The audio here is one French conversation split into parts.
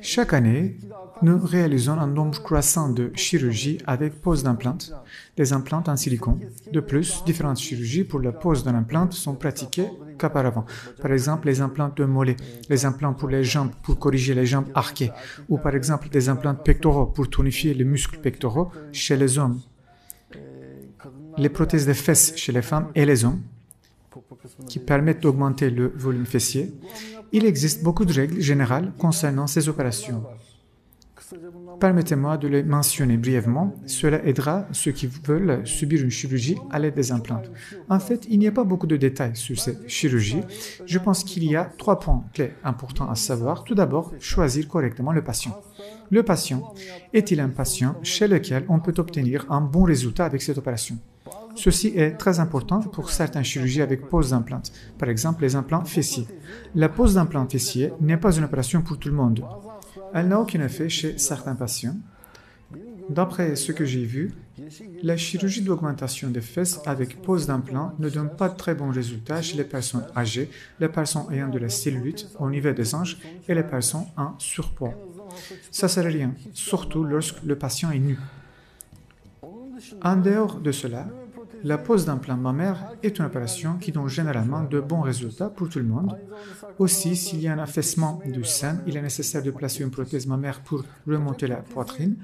Chaque année, nous réalisons un nombre croissant de chirurgies avec pose d'implantes, des implantes en silicone. De plus, différentes chirurgies pour la pose d'un implant sont pratiquées qu'auparavant. Par exemple, les implants de mollet, les implants pour les jambes pour corriger les jambes arquées, ou par exemple des implants pectoraux pour tonifier les muscles pectoraux chez les hommes, les prothèses de fesses chez les femmes et les hommes, qui permettent d'augmenter le volume fessier. Il existe beaucoup de règles générales concernant ces opérations. Permettez-moi de les mentionner brièvement. Cela aidera ceux qui veulent subir une chirurgie à l'aide des implants. En fait, il n'y a pas beaucoup de détails sur cette chirurgie. Je pense qu'il y a trois points clés importants à savoir. Tout d'abord, choisir correctement le patient. Le patient est-il un patient chez lequel on peut obtenir un bon résultat avec cette opération? Ceci est très important pour certaines chirurgies avec pose d'implants, par exemple les implants fessiers. La pose d'implant fessier n'est pas une opération pour tout le monde. Elle n'a aucun effet chez certains patients. D'après ce que j'ai vu, la chirurgie d'augmentation des fesses avec pose d'implant ne donne pas de très bons résultats chez les personnes âgées, les personnes ayant de la cellulite au niveau des hanches et les personnes en surpoids. Ça sert à rien, surtout lorsque le patient est nu. En dehors de cela, la pose d'implant mammaire est une opération qui donne généralement de bons résultats pour tout le monde. Aussi, s'il y a un affaissement du sein, il est nécessaire de placer une prothèse mammaire pour remonter la poitrine.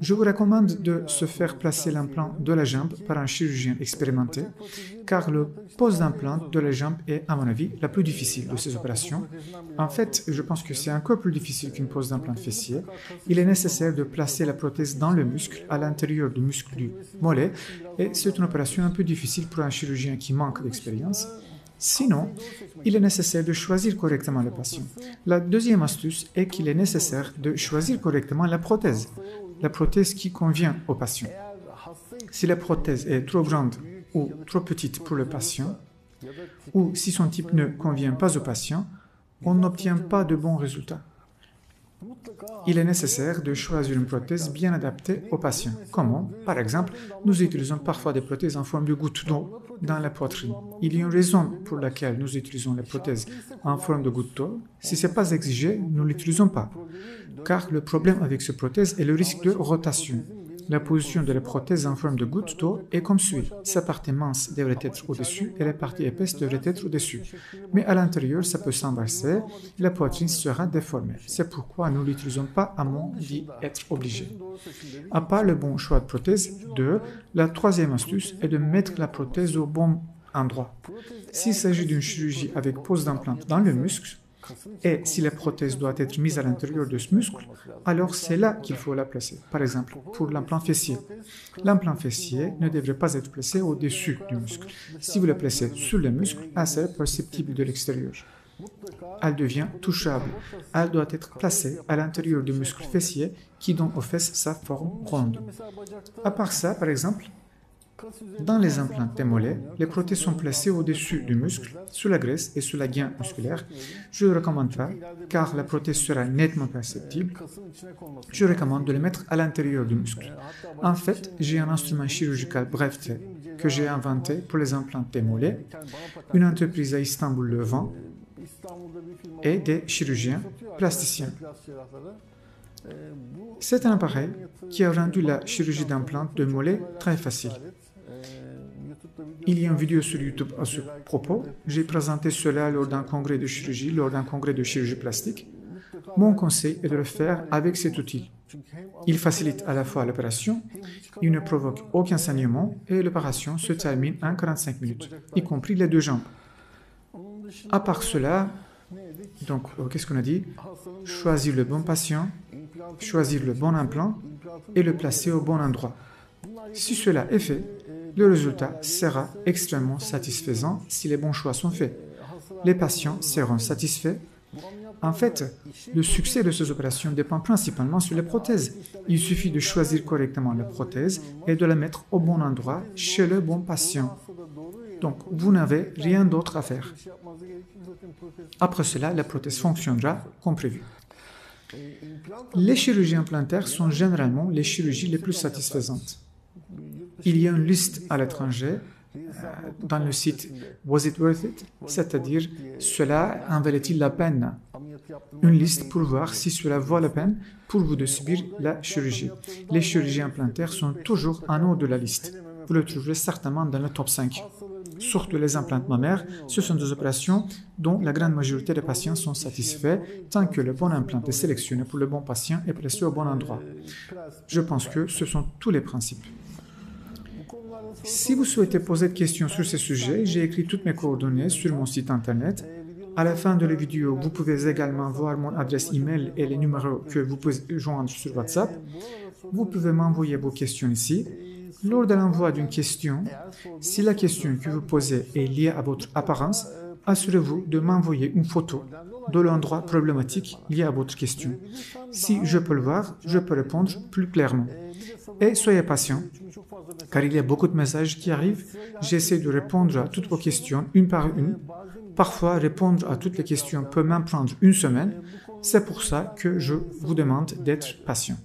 Je vous recommande de se faire placer l'implant de la jambe par un chirurgien expérimenté, car le pose d'implant de la jambe est, à mon avis, la plus difficile de ces opérations. En fait, je pense que c'est encore plus difficile qu'une pose d'implant fessier. Il est nécessaire de placer la prothèse dans le muscle, à l'intérieur du muscle du mollet, et c'est une opération un peu difficile pour un chirurgien qui manque d'expérience. Sinon, il est nécessaire de choisir correctement le patient. La deuxième astuce est qu'il est nécessaire de choisir correctement la prothèse la prothèse qui convient au patient. Si la prothèse est trop grande ou trop petite pour le patient, ou si son type ne convient pas au patient, on n'obtient pas de bons résultats. Il est nécessaire de choisir une prothèse bien adaptée au patient. Comment? Par exemple, nous utilisons parfois des prothèses en forme de goutte d'eau dans la poitrine. Il y a une raison pour laquelle nous utilisons les prothèses en forme de goutte d'eau. Si ce n'est pas exigé, nous ne l'utilisons pas. Car le problème avec cette prothèse est le risque de rotation. La position de la prothèse en forme de goutte d'eau est comme suit. Sa partie mince devrait être au-dessus et la partie épaisse devrait être au-dessus. Mais à l'intérieur, ça peut s'inverser et la poitrine sera déformée. C'est pourquoi nous ne l'utilisons pas à moins d'y être obligé. À part le bon choix de prothèse, 2. La troisième astuce est de mettre la prothèse au bon endroit. S'il s'agit d'une chirurgie avec pose d'implant dans le muscle, et si la prothèse doit être mise à l'intérieur de ce muscle, alors c'est là qu'il faut la placer. Par exemple, pour l'implant fessier. L'implant fessier ne devrait pas être placé au-dessus du muscle. Si vous le placez sur le muscle, elle est perceptible de l'extérieur. Elle devient touchable. Elle doit être placée à l'intérieur du muscle fessier qui donne aux fesses sa forme ronde. À part ça, par exemple, dans les implants mollets, les prothèses sont placées au-dessus du muscle, sous la graisse et sous la gaine musculaire. Je ne recommande pas, car la prothèse sera nettement perceptible. Je recommande de les mettre à l'intérieur du muscle. En fait, j'ai un instrument chirurgical breveté que j'ai inventé pour les implants mollets. Une entreprise à Istanbul le vend et des chirurgiens plasticiens. C'est un appareil qui a rendu la chirurgie d'implant de mollet très facile. Il y a une vidéo sur YouTube à ce propos. J'ai présenté cela lors d'un congrès de chirurgie, lors d'un congrès de chirurgie plastique. Mon conseil est de le faire avec cet outil. Il facilite à la fois l'opération, il ne provoque aucun saignement et l'opération se termine en 45 minutes, y compris les deux jambes. À part cela, donc euh, qu'est-ce qu'on a dit? Choisir le bon patient, choisir le bon implant et le placer au bon endroit. Si cela est fait, le résultat sera extrêmement satisfaisant si les bons choix sont faits. Les patients seront satisfaits. En fait, le succès de ces opérations dépend principalement sur les prothèses. Il suffit de choisir correctement la prothèse et de la mettre au bon endroit chez le bon patient. Donc, vous n'avez rien d'autre à faire. Après cela, la prothèse fonctionnera comme prévu. Les chirurgies implantaires sont généralement les chirurgies les plus satisfaisantes. Il y a une liste à l'étranger euh, dans le site Was it worth it? C'est-à-dire, cela en valait-il la peine? Une liste pour voir si cela vaut la peine pour vous de subir la chirurgie. Les chirurgies implantaires sont toujours en haut de la liste. Vous le trouverez certainement dans le top 5. Surtout les implants mammaires, ce sont des opérations dont la grande majorité des patients sont satisfaits tant que le bon implant est sélectionné pour le bon patient et placé au bon endroit. Je pense que ce sont tous les principes. Si vous souhaitez poser des questions sur ce sujet, j'ai écrit toutes mes coordonnées sur mon site internet. À la fin de la vidéo, vous pouvez également voir mon adresse email et les numéros que vous pouvez joindre sur WhatsApp. Vous pouvez m'envoyer vos questions ici. Lors de l'envoi d'une question, si la question que vous posez est liée à votre apparence, assurez-vous de m'envoyer une photo de l'endroit problématique lié à votre question. Si je peux le voir, je peux répondre plus clairement. Et soyez patient, car il y a beaucoup de messages qui arrivent. J'essaie de répondre à toutes vos questions une par une. Parfois, répondre à toutes les questions peut même prendre une semaine. C'est pour ça que je vous demande d'être patient.